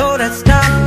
Though that's not